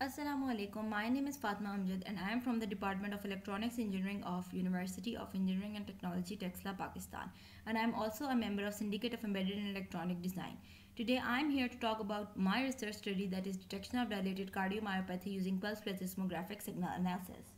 Assalamu alaikum. My name is Fatima Amjad and I am from the Department of Electronics Engineering of University of Engineering and Technology Taxila, Pakistan. And I am also a member of Syndicate of Embedded and Electronic Design. Today I am here to talk about my research study that is detection of dilated cardiomyopathy using pulse plethysmographic signal analysis.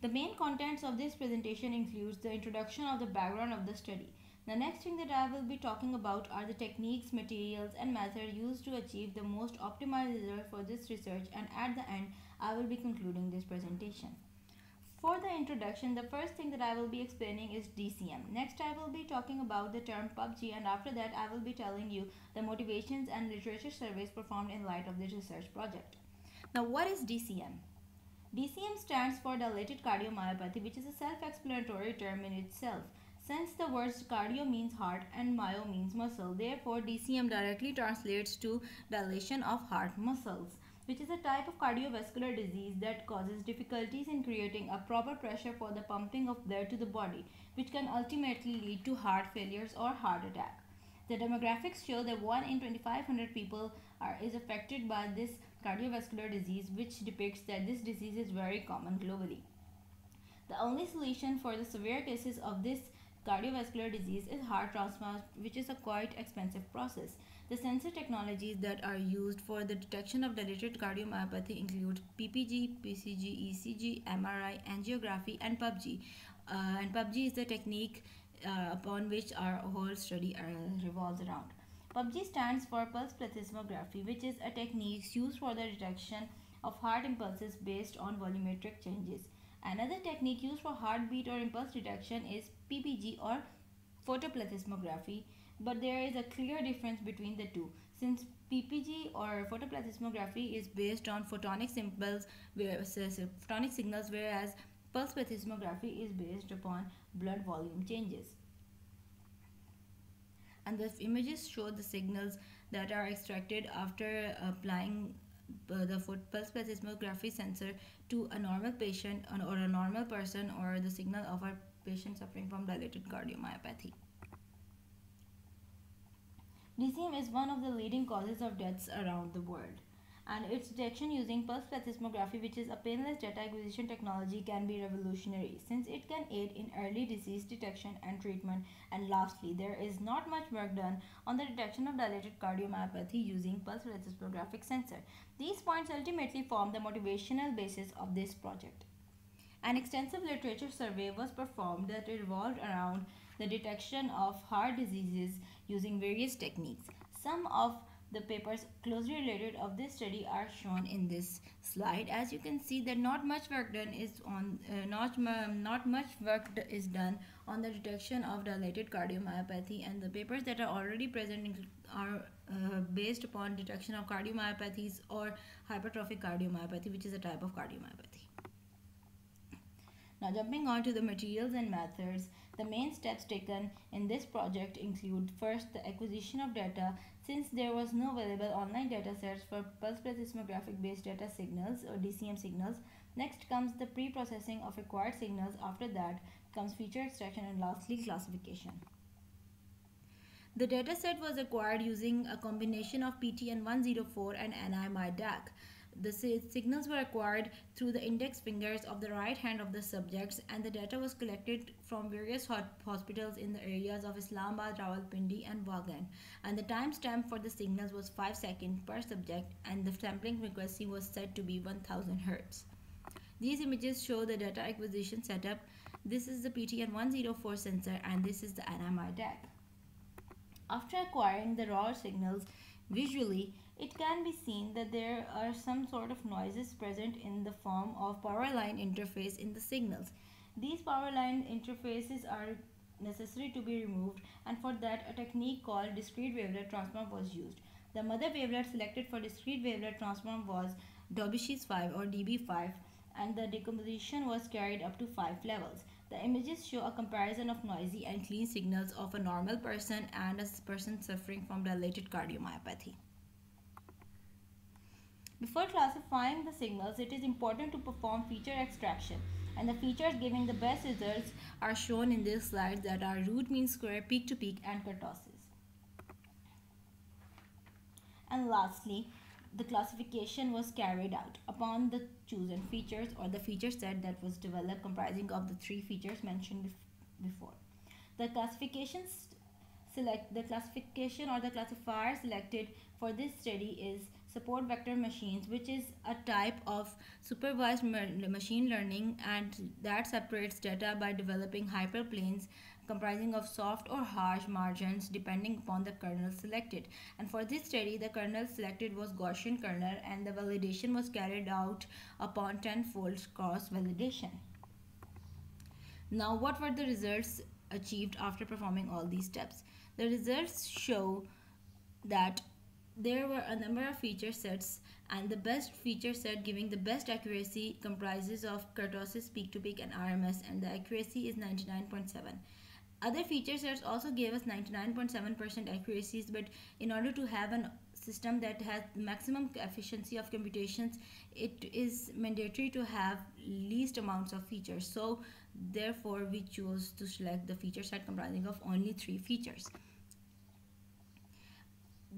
The main contents of this presentation includes the introduction of the background of the study. The next thing that I will be talking about are the techniques, materials and methods used to achieve the most optimized result for this research and at the end I will be concluding this presentation. For the introduction, the first thing that I will be explaining is DCM. Next I will be talking about the term PuPG and after that I will be telling you the motivations and literature surveys performed in light of this research project. Now what is DCM? DCM stands for dilated cardiomyopathy which is a self-explanatory term in itself. Since the words cardio means heart and myo means muscle, therefore DCM directly translates to dilation of heart muscles, which is a type of cardiovascular disease that causes difficulties in creating a proper pressure for the pumping of blood to the body, which can ultimately lead to heart failures or heart attack. The demographics show that 1 in 2500 people are, is affected by this cardiovascular disease, which depicts that this disease is very common globally. The only solution for the severe cases of this cardiovascular disease is heart transplant, which is a quite expensive process. The sensor technologies that are used for the detection of dilated cardiomyopathy include PPG, PCG, ECG, MRI, angiography, and PuPG. Uh, and PuPG is the technique uh, upon which our whole study uh, revolves around. PuPG stands for pulse plethysmography, which is a technique used for the detection of heart impulses based on volumetric changes. Another technique used for heartbeat or impulse detection is PPG or photoplethysmography, but there is a clear difference between the two. Since PPG or photoplethysmography is based on photonic symbols, photonic signals, whereas pulse plethysmography is based upon blood volume changes. And the images show the signals that are extracted after applying uh, the foot pulse plethysmography sensor to a normal patient or a normal person or the signal of a patient suffering from dilated cardiomyopathy. DCM is one of the leading causes of deaths around the world and its detection using pulse plethysmography which is a painless data acquisition technology can be revolutionary since it can aid in early disease detection and treatment. And lastly there is not much work done on the detection of dilated cardiomyopathy using pulse plethysmographic sensor. These points ultimately form the motivational basis of this project. An extensive literature survey was performed that revolved around the detection of heart diseases using various techniques. Some of the papers closely related of this study are shown in this slide. As you can see that not much work done is on uh, not not much work is done on the detection of dilated cardiomyopathy and the papers that are already present are uh, based upon detection of cardiomyopathies or hypertrophic cardiomyopathy which is a type of cardiomyopathy now jumping on to the materials and methods the main steps taken in this project include first the acquisition of data since there was no available online data sets for pulse plethysmographic based data signals or DCM signals. Next comes the pre-processing of required signals. After that comes feature extraction and lastly classification. The dataset was acquired using a combination of PTN104 and NI myDAQ. The signals were acquired through the index fingers of the right hand of the subjects and the data was collected from various hospitals in the areas of Islamabad, Rawalpindi and Vaughan. And the timestamp for the signals was 5 seconds per subject and the sampling frequency was set to be 1000 Hz. These images show the data acquisition setup. This is the PTN104 sensor and this is the NI myDAQ. After acquiring the raw signals visually, it can be seen that there are some sort of noises present in the form of power line interface in the signals. These power line interfaces are necessary to be removed and for that a technique called discrete wavelet transform was used. The mother wavelet selected for discrete wavelet transform was Daubechies 5 or DB5 and the decomposition was carried up to 5 levels. The images show a comparison of noisy and clean signals of a normal person and a person suffering from dilated cardiomyopathy. Before classifying the signals, it is important to perform feature extraction. And the features giving the best results are shown in this slide that are root mean square, peak to peak, and kurtosis. And lastly, the classification was carried out upon the chosen features or the feature set that was developed comprising of the three features mentioned before. The classifications select the classification or the classifier selected for this study is support vector machines which is a type of supervised machine learning and that separates data by developing hyperplanes comprising of soft or harsh margins depending upon the kernel selected. And for this study, the kernel selected was Gaussian kernel and the validation was carried out upon 10-fold cross validation. Now, what were the results achieved after performing all these steps? The results show that there were a number of feature sets and the best feature set giving the best accuracy comprises of kurtosis peak-to-peak -peak and RMS and the accuracy is 99.7. Other feature sets also gave us 99.7% accuracies, but in order to have a system that has maximum efficiency of computations, it is mandatory to have least amounts of features. So therefore, we chose to select the feature set comprising of only three features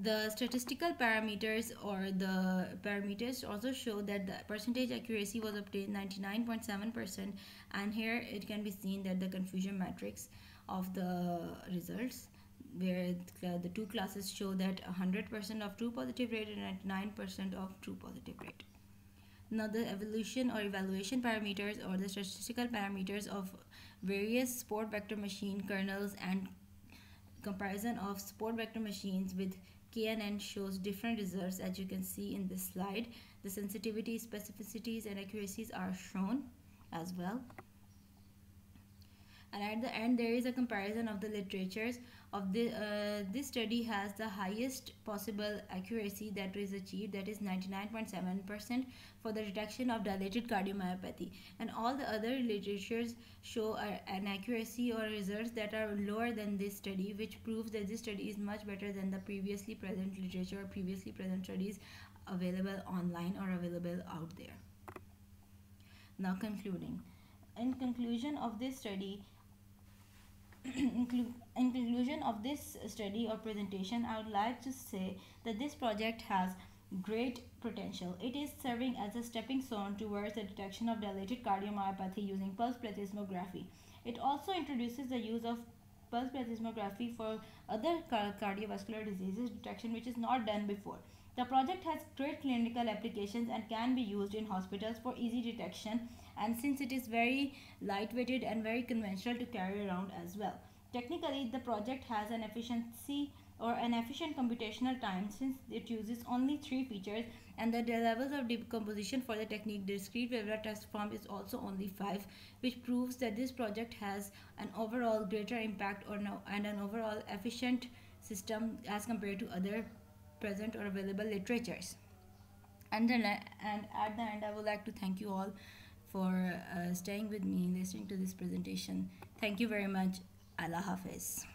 the statistical parameters or the parameters also show that the percentage accuracy was obtained 99.7% and here it can be seen that the confusion matrix of the results where the two classes show that 100% of true positive rate and 99% of true positive rate. Now the evolution or evaluation parameters or the statistical parameters of various support vector machine kernels and comparison of support vector machines with KNN shows different results as you can see in this slide. The sensitivity, specificities and accuracies are shown as well and at the end there is a comparison of the literatures of the uh, this study has the highest possible accuracy that is achieved that is 99.7% for the detection of dilated cardiomyopathy. And all the other literatures show uh, an accuracy or results that are lower than this study which proves that this study is much better than the previously present literature or previously present studies available online or available out there. Now concluding. In conclusion of this study in conclusion of this study or presentation, I would like to say that this project has great potential. It is serving as a stepping stone towards the detection of dilated cardiomyopathy using pulse plethysmography. It also introduces the use of pulse plethysmography for other cardiovascular diseases detection which is not done before. The project has great clinical applications and can be used in hospitals for easy detection and since it is very lightweighted and very conventional to carry around as well. Technically, the project has an efficiency or an efficient computational time since it uses only three features and the levels of decomposition for the technique discrete wavelet transform is also only five which proves that this project has an overall greater impact or no, and an overall efficient system as compared to other present or available literatures. And then and at the end i would like to thank you all for uh, staying with me listening to this presentation. Thank you very much. Allah hafiz